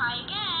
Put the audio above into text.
try again.